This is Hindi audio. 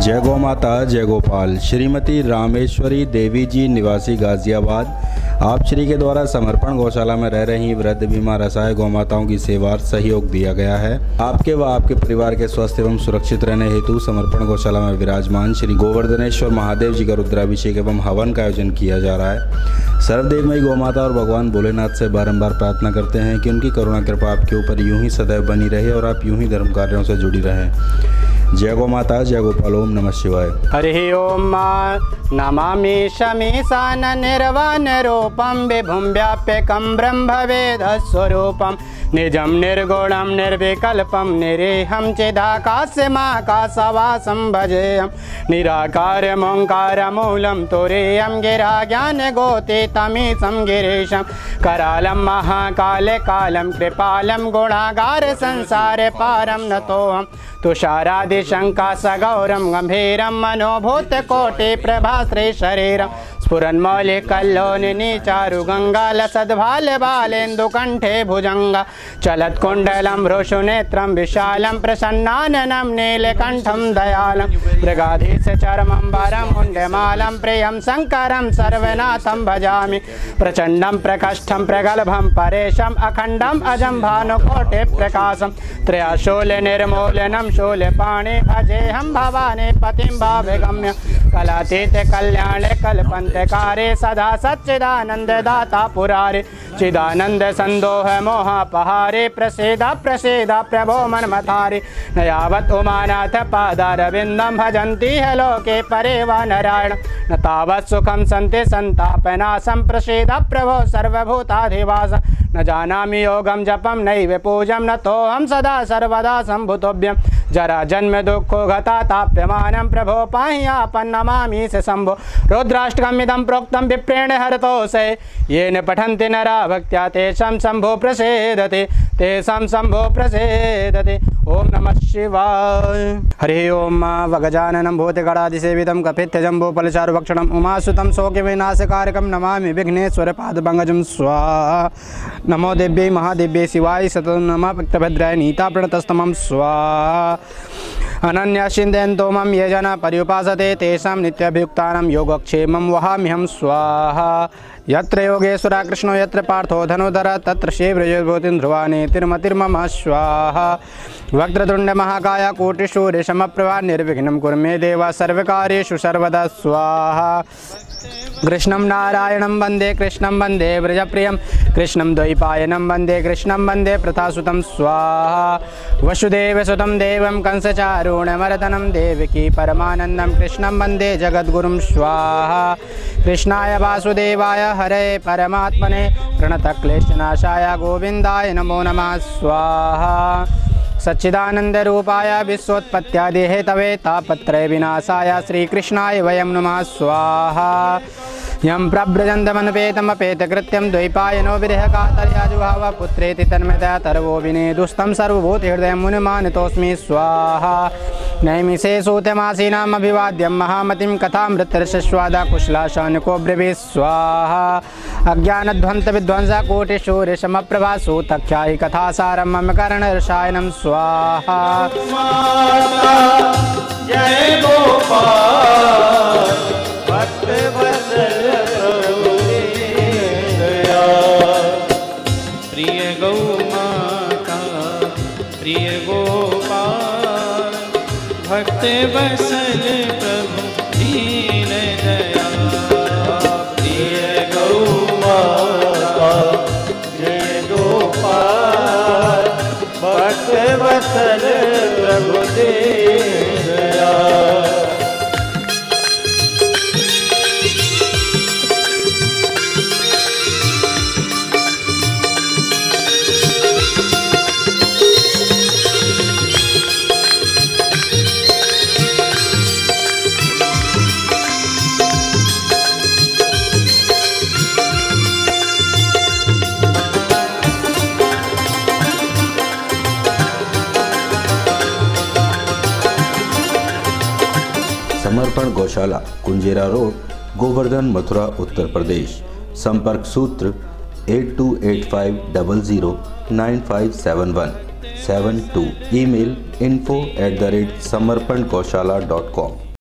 जय गौ माता, जय गोपाल। श्रीमती रामेश्वरी देवी जी, निवासी गाजियाबाद। आप श्री के द्वारा समर्पण गौशाला में रह रही वृद्ध बीमा रसाय गौ माताओं की सेवा सहयोग दिया गया है। आपके व आपके परिवार के स्वस्थ एवं सुरक्षित रहने हेतु समर्पण गौशाला में विराजमान श्री गोवर्धनेश्वर महादेव जी का रुद्राभिषेक एवं हवन का आयोजन किया जा रहा है। सर्वदेवमयी गौ माता और भगवान भोलेनाथ से बारंबार प्रार्थना करते हैं कि उनकी करुणा, कृपा आपके ऊपर यूँ ही सदैव बनी रहे और आप यूँ ही धर्म कार्यों से जुड़ी रहें। जय गो माता, जय गोपाल, ओम नमः शिवाय। हरि ओम नमामि शमीशान निर्वाण रूपम विभुम निर्वाणरूपं विभुं व्याप्यकं ब्रह्मवेदस्वरूपं। निजं निर्गुणं निर्विकल्पं निरेहं चिदाकाशमाकाशवासं भजेयं। निराकारमोङ्कारमूलं तुरेयं गिरा ज्ञानगोते तमीशं गिरीशं। करालं महाकालकालं गुणागार संसारे पारं तुषारादिशङ्का सगौरं गम्भीरं मनोभूतकोटिप्रभाश्रे शरीरम् मनोभूतकोटिप्रभाश्री शरीरं स्फुरन्मौलिकल्लोनिनी चारुगङ्गालसद्भालबालेन्दुकण्ठे भुजङ्गा चलत्कुण्डलं वृषुनेत्रं विशालं प्रसन्नाननं नीलकण्ठं दयालं मृगाधीशचर्मं वरं मुण्डमालं प्रियं शङ्करं सर्वनाथं भजामि। प्रचण्डं प्रकष्ठं प्रगल्भं परेशम् अखण्डम् अजं भानुकोटिप्रकाशं त्रयाशूलनिर्मूलनं शूलपाणि भजेऽहं भवानी पतिं भावगम्य कलातीत कल्याण कल्पन्तकारे सदा सच्चिदानन्ददाता पुरारे। चिदानन्द सन्दोह मोहापहारे प्रसीद प्रसीद प्रभो मन्मथारे। न यावत् उमानाथ पादारविन्दं भजन्ति ह लोके परे वा नारायण। न तावत् सुखं सन्ति सन्तापनाशं प्रसीद प्रभो सर्वभूताधिवास। न जानामि योगम जपम नैव पूजं, न तोऽहं सदा सर्वदा सम्भुतोभ्यं जरा जन्म दुःखो गता ताप्यमानं प्रभो पाह्यापन्नमामि से शंभो रुद्राष्टकमिदं प्रोक्त विप्रेण हरतोषे येन पठन्ति नरा भक्त्या तेषां शम्भो प्रसेदते। तेषां शम्भो प्रसेदते। ॐ नमः शिवाय। हरिः ॐ वगजाननं भूतगणादिसेवितं कपित्यजम्बोपलचारुभक्षणम् उमासुतं शोकविनाशकारकं नमामि विघ्नेश्वरपादपङ्कजं स्वाहा। नमो देव्यै महादेव्यै शिवाय सततं नमः भक्तभद्राय नीताप्रणतस्तमं स्वाहा। अनन्याश्चिन्तयन्तो मम ये जना पर्युपासते तेषां नित्यभियुक्तानां योगक्षेमं वहाम्यहं स्वाहा। यत्र योगेश्वरा कृष्णो, यत्र पार्थो धनुधर, तत्र शिवृजभूतिं ध्रुवानि तिर्मतिर्मम स्वाहा वक्रतुण्डमहाकाय कोटिषूरिशमप्रभा निर्विघ्नं कुर्मे देव सर्वकार्येषु सर्वदा स्वाहा। कृष्णं नारायणं वंदे, कृष्णं वंदे व्रजप्रियं, कृष्णं द्वैपायनं वंदे, कृष्णं वंदे प्रथासुतं स्वाहा। वसुदेवसुतं देवं कंसचारूणमर्दनं देवकी परमानन्दं, कृष्णं वंदे जगद्गुरुं स्वाहा। कृष्णाय वासुदेवाय हरे परमात्मने प्रणतक्लेशनाशाय गोविन्दाय नमो नमः। स्वाहा। सच्चिदानन्दरूपाय विश्वोत्पत्त्यादिहेतवे तापत्रय विनाशा श्रीकृष्णाय वयं नमः। स्वाहा। यं प्रव्रजन्तमनुपेतमपेतकृत्यं द्वैपायनो विदेहकातर्याजुभाव पुत्रेति तन्मतया तर्वो विनेदुस्तं सर्वभूतहृदयं मुनिमानितोऽस्मि स्वाहा। नैमिषे सूत्यमासीनाम् अभिवाद्यं महामतिं कथामृतर्षस्वादा कुशलाशानुको ब्रवी स्वाहा। अज्ञानध्वंसविध्वंसा कोटिशूरिशमप्रभा सूतख्यायि कथासारं मम कर्णर्षायनं स्वाहा। जय गोपाल। भक्त बसल प्रभु दीन दया प्रिय गौ गोपाल भक्त बसल प्रभु दीन समर्पण गौशाला, कुंजेरा रोड, गोवर्धन, मथुरा, उत्तर प्रदेश। संपर्क सूत्र eight two eight five double zero nine five seven one. Seven two. Email info at the rate Samarpan Gaushala dot com